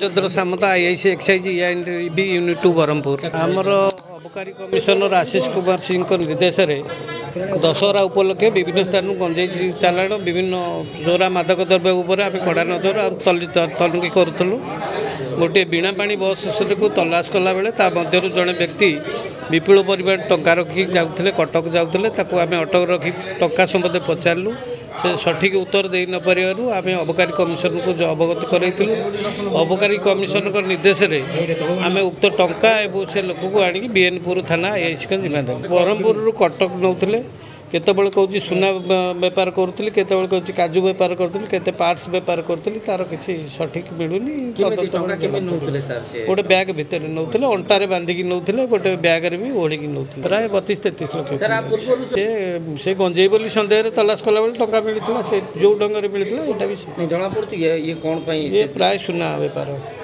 ଯୋଦ୍ର Samanta IIC excise B unit two Brahmapur ଆମର ଅବକାରୀ commissioner Ashish Kumar ସିଂଙ୍କ ନିର୍ଦ୍ଦେଶରେ ଦଶହରା ଉପଲକ୍ଷେ ବିଭିନ୍ନ ସ୍ଥାନରୁ ଗଞ୍ଜେଇ ଚାଲାଣ ବିଭିନ୍ନ ଚୋରା ମାଦକ ଦ୍ରବ୍ୟ ଉପରେ ଆମେ କଡ଼ା ନଜର ଆଉ ତଲୁକି କରୁଥିଲୁ ଗୋଟିଏ ବିଣାପାଣି ବସ୍ ଶିଶୁଟିକୁ ତଲାସ କଲାବେଳେ ତା ମଧ୍ୟରୁ ଜଣେ ବ୍ୟକ୍ତି ବିପୁଳ ପରିମାଣ ଟଙ୍କା ରଖି ଯାଉଥିଲେ କଟକ ଯାଉଥିଲେ ତାକୁ ଆମେ ଅଟକ ରଖି ଟଙ୍କା ସମ୍ବନ୍ଧରେ ପଚାରିଲୁ ସେ ସଠିକ୍ ଉତ୍ତର ଦେଇ ନପାରିବାରୁ ଆମେ ଅବକାରୀ କମିଶନକୁ ଅବଗତ କରାଇଥିଲୁ ଅବକାରୀ କମିଶନଙ୍କ ନିର୍ଦ୍ଦେଶରେ ଆମେ ଉକ୍ତ ଟଙ୍କା ଏବଂ ସେ ଲୋକକୁ ଆଣିକି ବିଏନପୁର ଥାନା ଏସ୍ କେ ଜିମା ଦେଲୁ ବ୍ରହ୍ମପୁରରୁ କଟକ ନେଉଥିଲେ কেতবে কৌছি সুনা বেপার করুলি কেতবে কৌছি কাজু বেপার করুলি কেতে পার্টস বেপার করুলি তার কিছু সঠিক মিলুনি গোটে ব্যাগ ভিতরে নৌলে অন্টারে বাঁধিকি নৌলে গোটে ব্যাগরে বি ওড়িকি নৌলে প্রায় বতিশ তেত্রিশ লক্ষ সে গঞ্জেই বলে সন্দেহে তলাস কলা বেড়ে টঙ্কা মিলি সে যে ঢঙ্গরে মিলি এটা বি জনা পড়ুছি ইয়ে কোণ প্রায় সুনা বেপার